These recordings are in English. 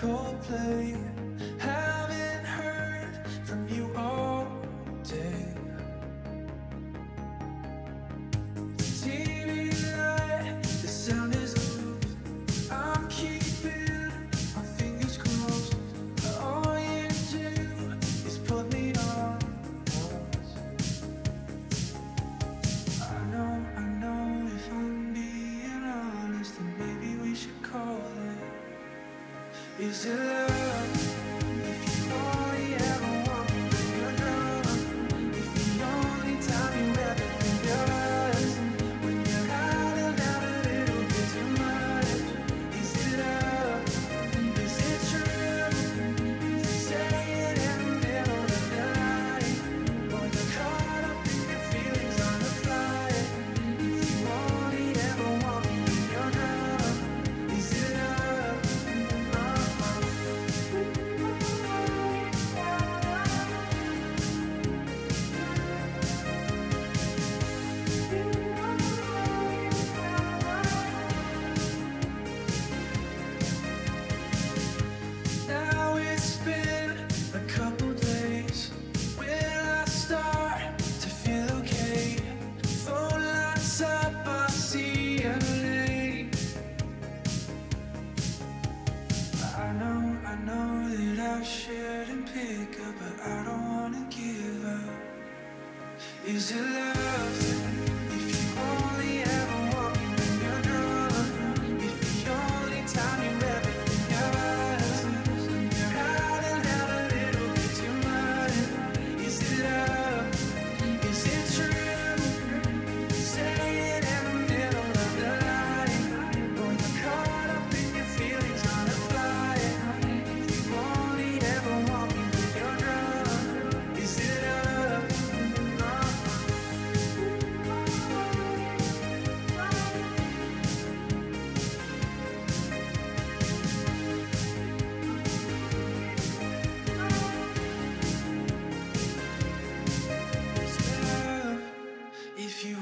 Coldplay. Is it love? I don't wanna give up Is it love?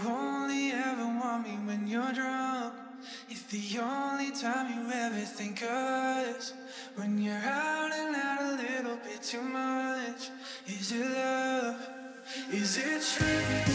you only ever want me when you're drunk. It's the only time you ever think us. When you're out and out a little bit too much. Is it love? Is it true?